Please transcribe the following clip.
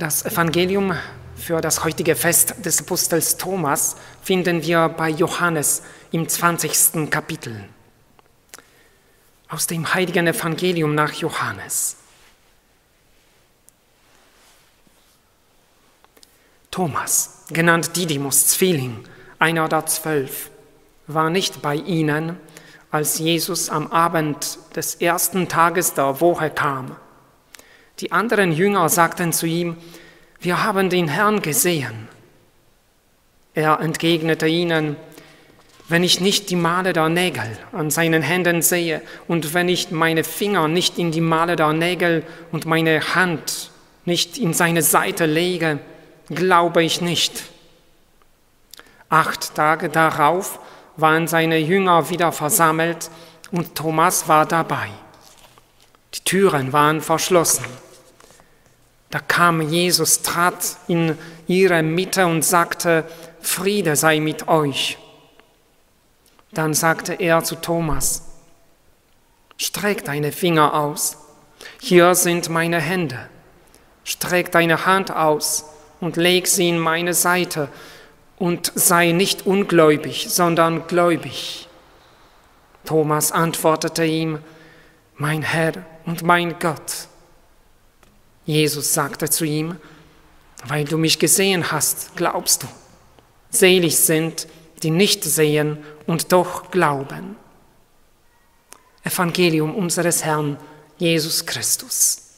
Das Evangelium für das heutige Fest des Apostels Thomas finden wir bei Johannes im 20. Kapitel. Aus dem heiligen Evangelium nach Johannes. Thomas, genannt Didymus Zwilling, einer der zwölf, war nicht bei ihnen, als Jesus am Abend des ersten Tages der Woche kam. Die anderen Jünger sagten zu ihm, wir haben den Herrn gesehen. Er entgegnete ihnen, wenn ich nicht die Male der Nägel an seinen Händen sehe und wenn ich meine Finger nicht in die Male der Nägel und meine Hand nicht in seine Seite lege, glaube ich nicht. Acht Tage darauf waren seine Jünger wieder versammelt und Thomas war dabei. Die Türen waren verschlossen. Da kam Jesus, trat in ihre Mitte und sagte, Friede sei mit euch. Dann sagte er zu Thomas, streck deine Finger aus, hier sind meine Hände, streck deine Hand aus und leg sie in meine Seite und sei nicht ungläubig, sondern gläubig. Thomas antwortete ihm, mein Herr und mein Gott. Jesus sagte zu ihm, weil du mich gesehen hast, glaubst du. Selig sind, die nicht sehen und doch glauben. Evangelium unseres Herrn Jesus Christus.